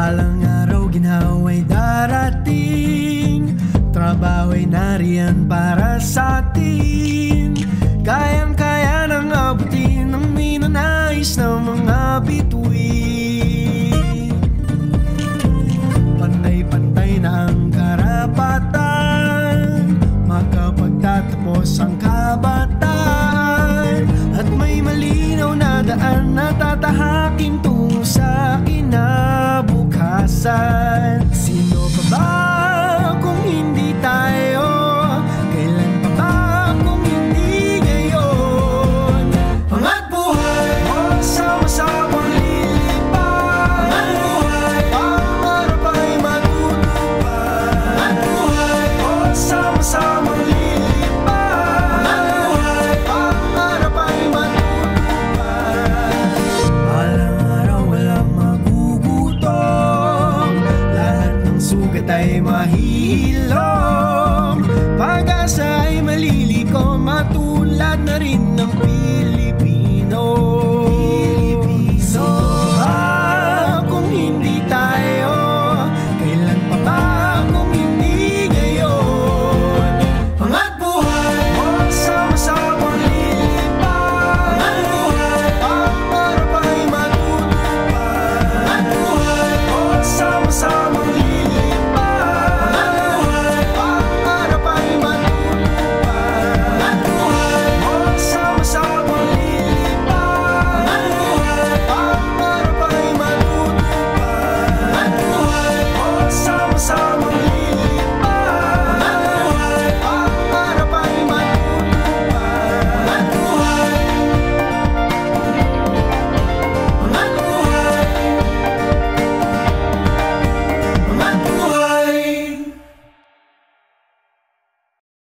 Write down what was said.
Balang araw ginhawa'y darating. Trabaho'y nariyan para sa atin. Kayang-kaya nang abutin Ang minanais ng mga bituin. Pantay-pantay na ang karapatan. Makapagtatapos ang kabataan. At may malinaw na daan na tatahakin tungo sa kinabukasan ay mahihilom Pag-asa ay malilikom. Matulad na rin ng